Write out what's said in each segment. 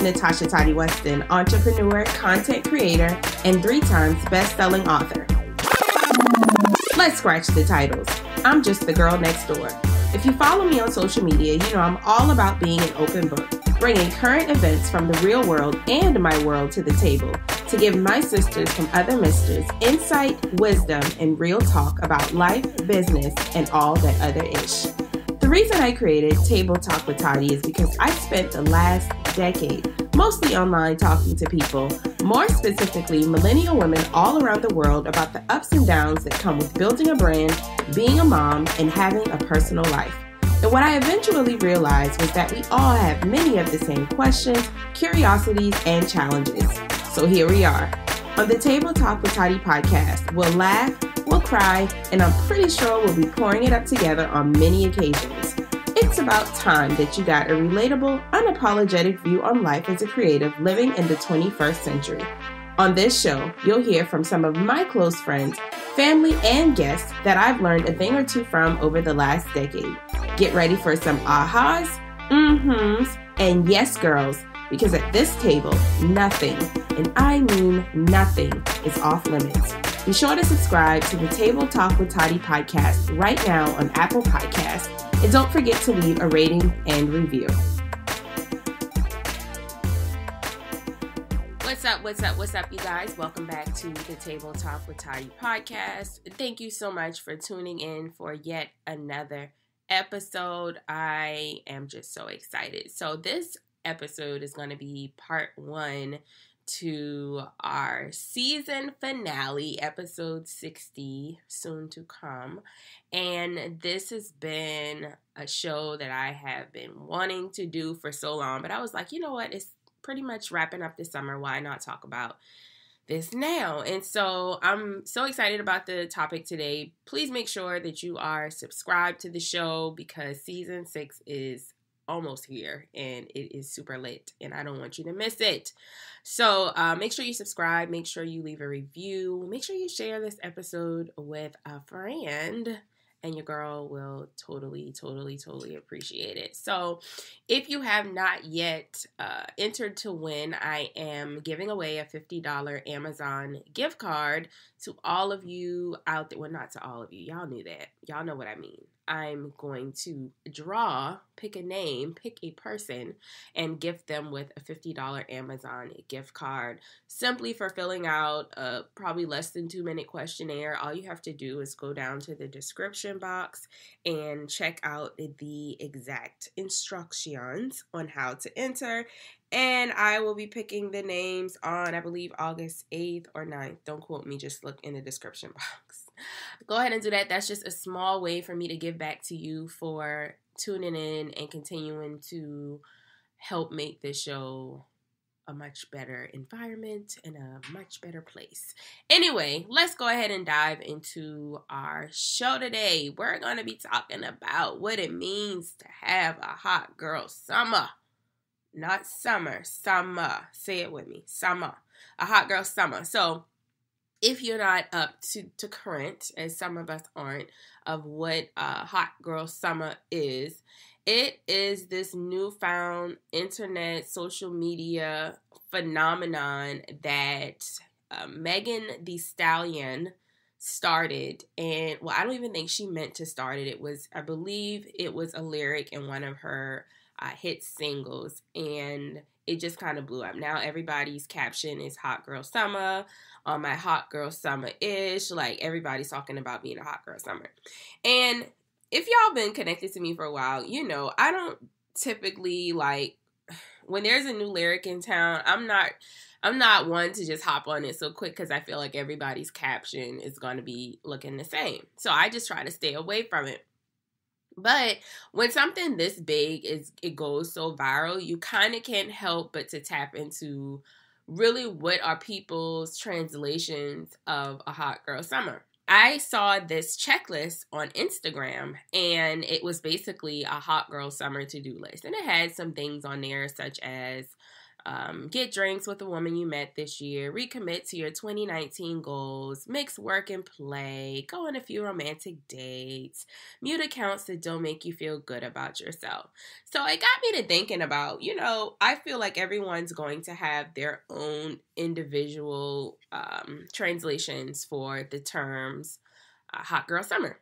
Natasha Tottie Weston, entrepreneur, content creator, and three times best selling author. Let's scratch the titles. I'm just the girl next door. If you follow me on social media, you know I'm all about being an open book, bringing current events from the real world and my world to the table to give my sisters from other misters insight, wisdom, and real talk about life, business, and all that other ish. The reason I created Table Talk with Tottie is because I spent the last decade mostly online talking to people, more specifically millennial women all around the world about the ups and downs that come with building a brand, being a mom, and having a personal life. And what I eventually realized was that we all have many of the same questions, curiosities, and challenges. So here we are. On the Table Talk with Tottie podcast, we'll laugh, we'll cry, and I'm pretty sure we'll be pouring it up together on many occasions. It's about time that you got a relatable, unapologetic view on life as a creative living in the 21st century. On this show, you'll hear from some of my close friends, family, and guests that I've learned a thing or two from over the last decade. Get ready for some ahas, mm-hms, and yes, girls, because at this table, nothing, and I mean nothing, is off limits. Be sure to subscribe to the Table Talk with Tottie podcast right now on Apple Podcasts, and don't forget to leave a rating and review. What's up? What's up? What's up, you guys? Welcome back to the Table Talk with Tottie podcast. Thank you so much for tuning in for yet another episode. I am just so excited. So, this episode is going to be part one to our season finale, episode 60, soon to come. And this has been a show that I have been wanting to do for so long, but I was like, you know what? It's pretty much wrapping up this summer. Why not talk about this now? And so I'm so excited about the topic today. Please make sure that you are subscribed to the show because season six is almost here and it is super lit and I don't want you to miss it. So uh, make sure you subscribe, make sure you leave a review, make sure you share this episode with a friend and your girl will totally, totally, totally appreciate it. So, if you have not yet uh, entered to win, I am giving away a $50 Amazon gift card to all of you out there. Well, not to all of you. Y'all knew that. Y'all know what I mean. I'm going to draw, pick a name, pick a person, and gift them with a $50 Amazon gift card simply for filling out a probably less than two minute questionnaire. All you have to do is go down to the description box and check out the exact instructions on how to enter. And I will be picking the names on, I believe, August 8th or 9th. Don't quote me, just look in the description box go ahead and do that. That's just a small way for me to give back to you for tuning in and continuing to help make this show a much better environment and a much better place. Anyway, let's go ahead and dive into our show today. We're going to be talking about what it means to have a hot girl summer. Not summer, summer. Say it with me. Summer. A hot girl summer. So, if you're not up to, to current, as some of us aren't, of what uh, Hot Girl Summer is, it is this newfound internet social media phenomenon that uh, Megan Thee Stallion started. And well, I don't even think she meant to start it. It was, I believe, it was a lyric in one of her uh, hit singles. And it just kind of blew up. Now everybody's caption is Hot Girl Summer on my hot girl summer ish. Like everybody's talking about being a hot girl summer. And if y'all been connected to me for a while, you know, I don't typically like when there's a new lyric in town, I'm not I'm not one to just hop on it so quick because I feel like everybody's caption is going to be looking the same. So I just try to stay away from it. But when something this big is it goes so viral, you kind of can't help but to tap into really what are people's translations of a hot girl summer. I saw this checklist on Instagram and it was basically a hot girl summer to do list. And it had some things on there such as um, get drinks with the woman you met this year, recommit to your 2019 goals, mix work and play, go on a few romantic dates, mute accounts that don't make you feel good about yourself. So it got me to thinking about, you know, I feel like everyone's going to have their own individual um, translations for the terms uh, hot girl summer.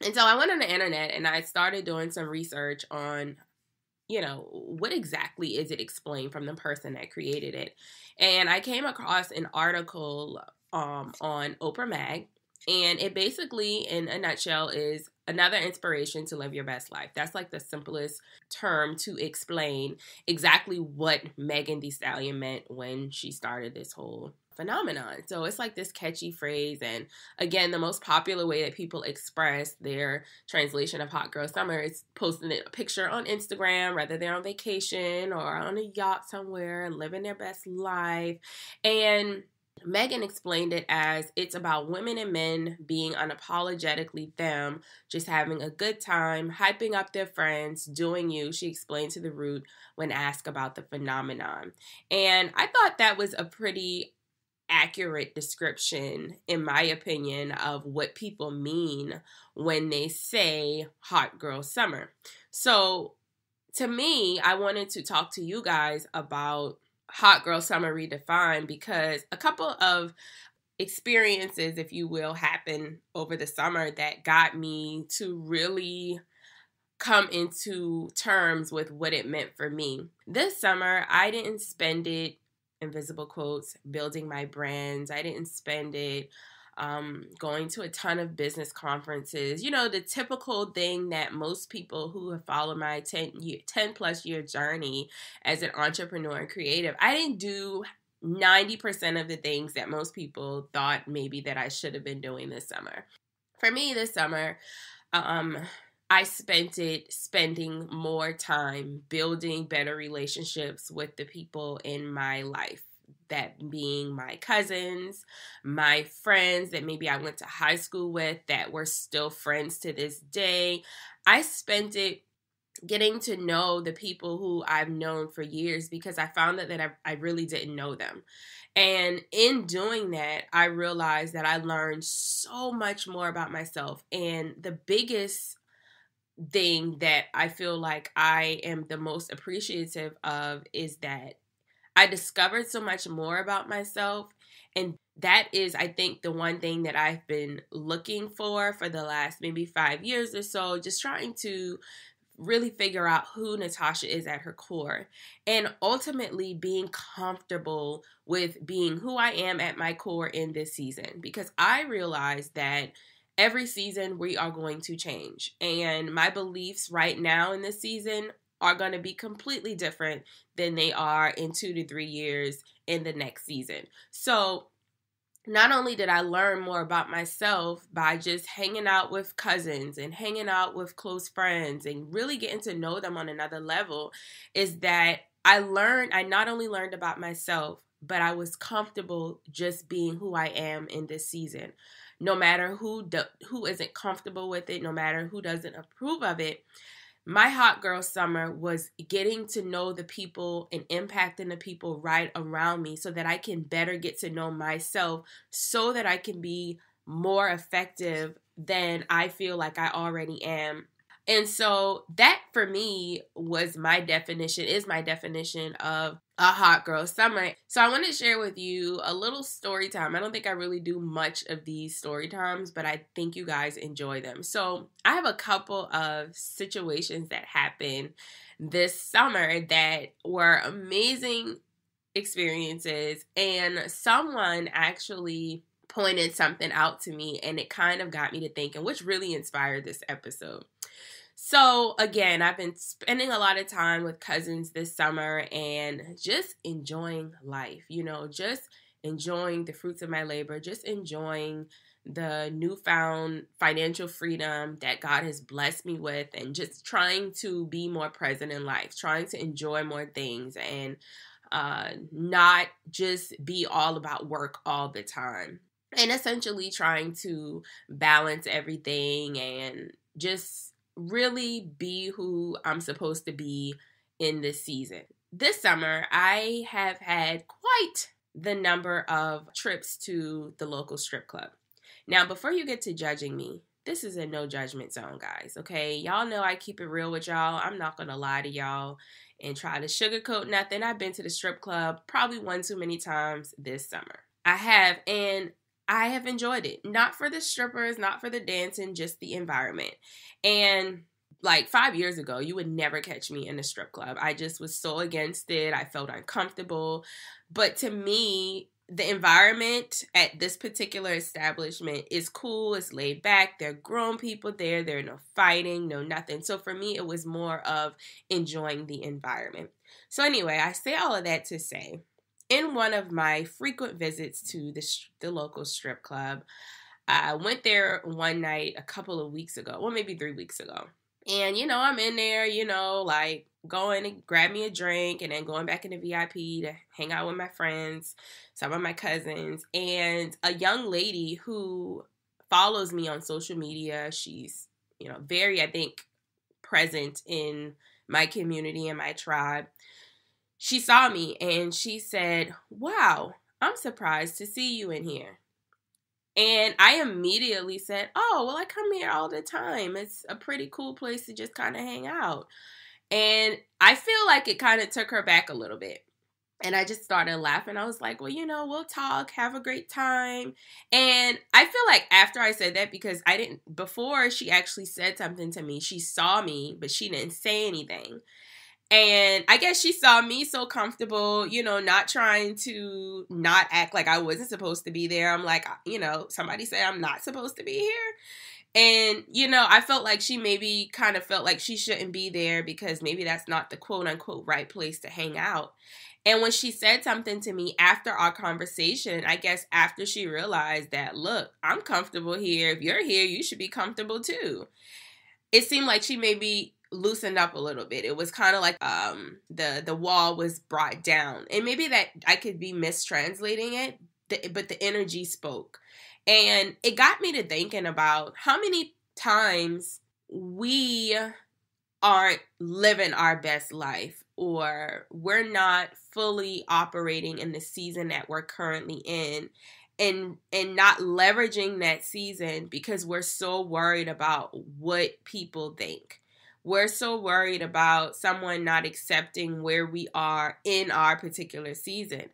And so I went on the internet and I started doing some research on you know, what exactly is it explained from the person that created it? And I came across an article um, on Oprah Mag, and it basically, in a nutshell, is another inspiration to live your best life. That's like the simplest term to explain exactly what Megan Thee Stallion meant when she started this whole phenomenon. So it's like this catchy phrase. And again, the most popular way that people express their translation of Hot Girl Summer is posting a picture on Instagram, whether they're on vacation or on a yacht somewhere and living their best life. And Megan explained it as it's about women and men being unapologetically them, just having a good time, hyping up their friends, doing you, she explained to the root when asked about the phenomenon. And I thought that was a pretty accurate description, in my opinion, of what people mean when they say hot girl summer. So, to me, I wanted to talk to you guys about hot girl summer redefined because a couple of experiences, if you will, happened over the summer that got me to really come into terms with what it meant for me. This summer, I didn't spend it invisible quotes, building my brands. I didn't spend it um, going to a ton of business conferences. You know, the typical thing that most people who have followed my 10, year, 10 plus year journey as an entrepreneur and creative, I didn't do 90% of the things that most people thought maybe that I should have been doing this summer. For me, this summer, um, I spent it spending more time building better relationships with the people in my life. That being my cousins, my friends that maybe I went to high school with that were still friends to this day. I spent it getting to know the people who I've known for years because I found that, that I, I really didn't know them. And in doing that, I realized that I learned so much more about myself. And the biggest thing that I feel like I am the most appreciative of is that I discovered so much more about myself. And that is, I think, the one thing that I've been looking for for the last maybe five years or so, just trying to really figure out who Natasha is at her core and ultimately being comfortable with being who I am at my core in this season because I realized that every season we are going to change. And my beliefs right now in this season are going to be completely different than they are in two to three years in the next season. So, not only did I learn more about myself by just hanging out with cousins and hanging out with close friends and really getting to know them on another level, is that I learned, I not only learned about myself, but I was comfortable just being who I am in this season no matter who do, who isn't comfortable with it, no matter who doesn't approve of it. My hot girl summer was getting to know the people and impacting the people right around me so that I can better get to know myself so that I can be more effective than I feel like I already am and so that for me was my definition, is my definition of a hot girl summer. So I want to share with you a little story time. I don't think I really do much of these story times, but I think you guys enjoy them. So I have a couple of situations that happened this summer that were amazing experiences, and someone actually pointed something out to me and it kind of got me to thinking, which really inspired this episode. So, again, I've been spending a lot of time with cousins this summer and just enjoying life, you know, just enjoying the fruits of my labor, just enjoying the newfound financial freedom that God has blessed me with, and just trying to be more present in life, trying to enjoy more things, and uh, not just be all about work all the time. And essentially trying to balance everything and just really be who I'm supposed to be in this season. this summer, I have had quite the number of trips to the local strip club. Now, before you get to judging me, this is a no judgment zone, guys. Okay. Y'all know I keep it real with y'all. I'm not to lie to y'all and try to sugarcoat nothing. I've been to the strip club probably one too many times this summer. I have, and I have enjoyed it. Not for the strippers, not for the dancing, just the environment. And like five years ago, you would never catch me in a strip club. I just was so against it. I felt uncomfortable. But to me, the environment at this particular establishment is cool, it's laid back. There are grown people there, there are no fighting, no nothing. So for me, it was more of enjoying the environment. So, anyway, I say all of that to say in one of my frequent visits to the, the local strip club, I went there one night a couple of weeks ago, well, maybe three weeks ago. And, you know, I'm in there, you know, like going and grab me a drink and then going back into VIP to hang out with my friends, some of my cousins, and a young lady who follows me on social media. She's, you know, very, I think, present in my community and my tribe. She saw me and she said, Wow, I'm surprised to see you in here. And I immediately said, Oh, well, I come here all the time. It's a pretty cool place to just kind of hang out. And I feel like it kind of took her back a little bit. And I just started laughing. I was like, well, you know, we'll talk, have a great time. And I feel like after I said that, because I didn't, before she actually said something to me, she saw me, but she didn't say anything. And I guess she saw me so comfortable, you know, not trying to not act like I wasn't supposed to be there. I'm like, you know, somebody say I'm not supposed to be here. And, you know, I felt like she maybe kind of felt like she shouldn't be there because maybe that's not the quote unquote right place to hang out. And when she said something to me after our conversation, I guess after she realized that, look, I'm comfortable here. If you're here, you should be comfortable too. It seemed like she maybe loosened up a little bit. It was kind of like um the the wall was brought down. And maybe that I could be mistranslating it, but the energy spoke. And it got me to thinking about how many times we aren't living our best life or we're not fully operating in the season that we're currently in and and not leveraging that season because we're so worried about what people think. We're so worried about someone not accepting where we are in our particular season.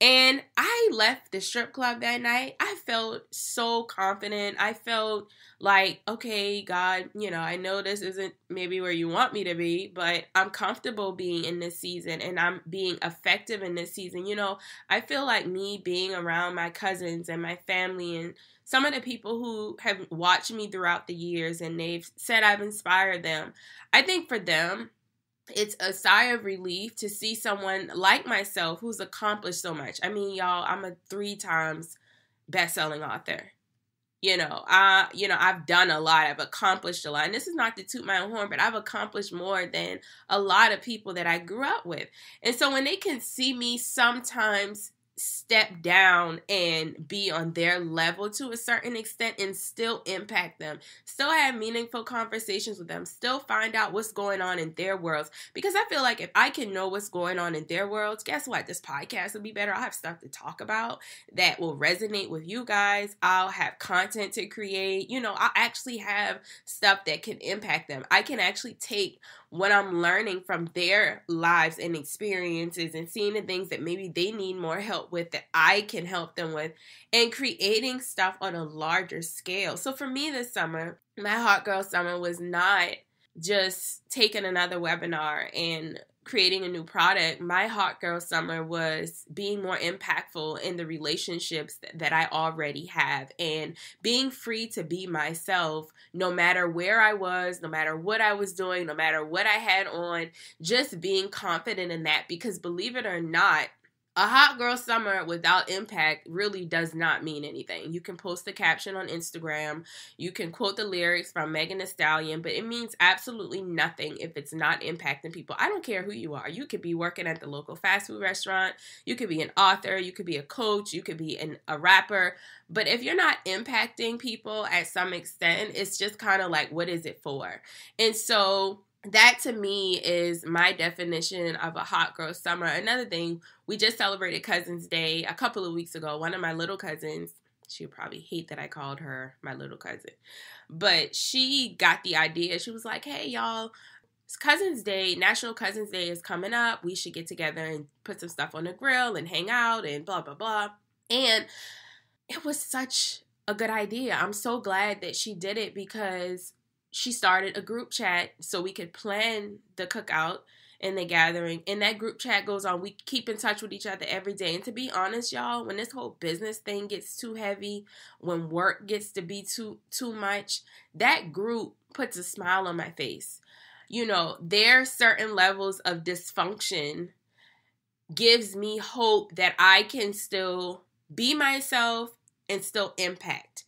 And I left the strip club that night. I felt so confident. I felt like, okay, God, you know, I know this isn't maybe where you want me to be, but I'm comfortable being in this season and I'm being effective in this season. You know, I feel like me being around my cousins and my family and some of the people who have watched me throughout the years and they've said I've inspired them. I think for them, it's a sigh of relief to see someone like myself who's accomplished so much. I mean, y'all, I'm a three times best-selling author. You know, I you know, I've done a lot. I've accomplished a lot. And this is not to toot my own horn, but I've accomplished more than a lot of people that I grew up with. And so when they can see me sometimes step down and be on their level to a certain extent and still impact them, still have meaningful conversations with them, still find out what's going on in their worlds. Because I feel like if I can know what's going on in their worlds, guess what? This podcast will be better. I'll have stuff to talk about that will resonate with you guys. I'll have content to create. You know, I'll actually have stuff that can impact them. I can actually take what I'm learning from their lives and experiences and seeing the things that maybe they need more help with that I can help them with and creating stuff on a larger scale. So for me this summer, my Hot Girl Summer was not just taking another webinar and creating a new product, my hot girl summer was being more impactful in the relationships that I already have and being free to be myself no matter where I was, no matter what I was doing, no matter what I had on, just being confident in that because believe it or not, a hot girl summer without impact really does not mean anything. You can post a caption on Instagram, you can quote the lyrics from Megan Thee Stallion, but it means absolutely nothing if it's not impacting people. I don't care who you are. You could be working at the local fast food restaurant, you could be an author, you could be a coach, you could be an, a rapper, but if you're not impacting people at some extent, it's just kind of like, what is it for? And so that to me is my definition of a hot girl summer. Another thing, we just celebrated Cousins Day a couple of weeks ago. One of my little cousins, she would probably hate that I called her my little cousin, but she got the idea. She was like, hey, y'all, it's Cousins Day, National Cousins Day is coming up. We should get together and put some stuff on the grill and hang out and blah, blah, blah. And it was such a good idea. I'm so glad that she did it because she started a group chat so we could plan the cookout and the gathering. And that group chat goes on. We keep in touch with each other every day. And to be honest, y'all, when this whole business thing gets too heavy, when work gets to be too too much, that group puts a smile on my face. You know, there are certain levels of dysfunction gives me hope that I can still be myself and still impact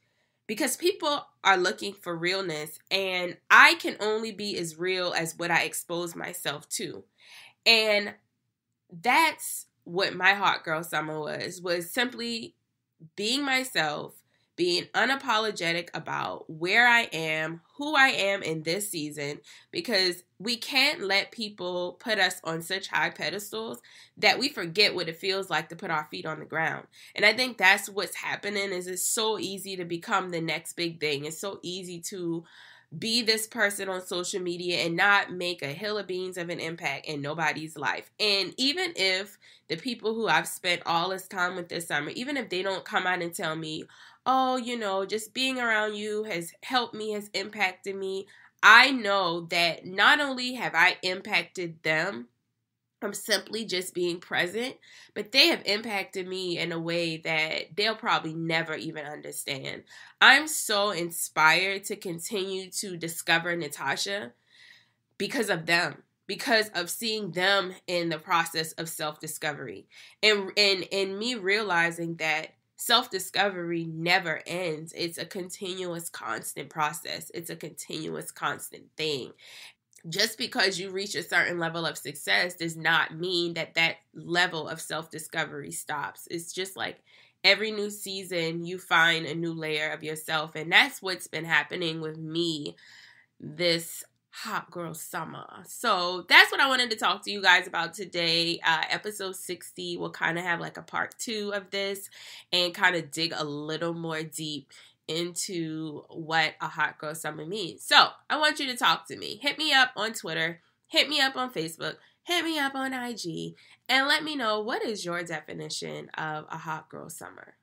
because people are looking for realness and I can only be as real as what I expose myself to. And that's what my hot girl summer was was simply being myself being unapologetic about where I am, who I am in this season, because we can't let people put us on such high pedestals that we forget what it feels like to put our feet on the ground. And I think that's what's happening is it's so easy to become the next big thing. It's so easy to be this person on social media and not make a hill of beans of an impact in nobody's life. And even if the people who I've spent all this time with this summer, even if they don't come out and tell me, oh, you know, just being around you has helped me, has impacted me, I know that not only have I impacted them, from simply just being present, but they have impacted me in a way that they'll probably never even understand. I'm so inspired to continue to discover Natasha because of them because of seeing them in the process of self-discovery and and and me realizing that self-discovery never ends it's a continuous constant process it's a continuous constant thing just because you reach a certain level of success does not mean that that level of self discovery stops. It's just like every new season, you find a new layer of yourself. And that's what's been happening with me this hot girl summer. So that's what I wanted to talk to you guys about today. Uh, episode 60 will kind of have like a part two of this and kind of dig a little more deep into what a hot girl summer means. So I want you to talk to me. Hit me up on Twitter, hit me up on Facebook, hit me up on IG, and let me know what is your definition of a hot girl summer.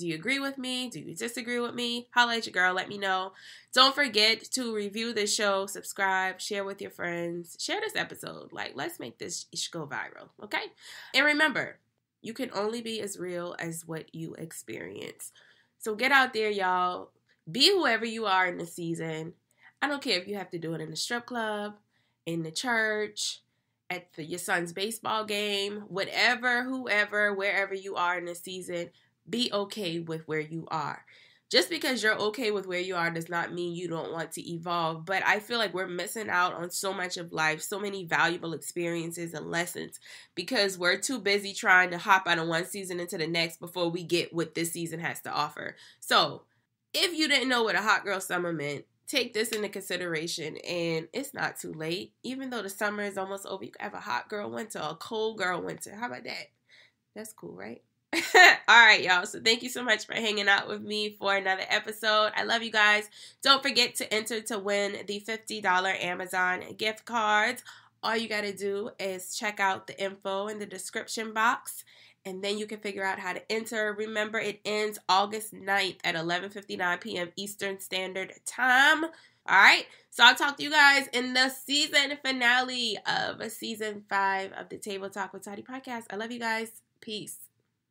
Do you agree with me? Do you disagree with me? Holla at your girl. Let me know. Don't forget to review this show, subscribe, share with your friends, share this episode. Like, let's make this go viral, okay? And remember, you can only be as real as what you experience. So get out there, y'all. Be whoever you are in the season. I don't care if you have to do it in the strip club, in the church, at the, your son's baseball game, whatever, whoever, wherever you are in the season, be okay with where you are just because you're okay with where you are does not mean you don't want to evolve. But I feel like we're missing out on so much of life, so many valuable experiences and lessons because we're too busy trying to hop out of one season into the next before we get what this season has to offer. So, if you didn't know what a hot girl summer meant, take this into consideration and it's not too late. Even though the summer is almost over, you can have a hot girl winter, a cold girl winter. How about that? That's cool, right? All right, y'all. So thank you so much for hanging out with me for another episode. I love you guys. Don't forget to enter to win the $50 Amazon gift cards. All you got to do is check out the info in the description box and then you can figure out how to enter. Remember, it ends August 9th at 11:59 p.m. Eastern Standard Time. All right. So I'll talk to you guys in the season finale of season 5 of the Table Talk with Tottie podcast. I love you guys. Peace.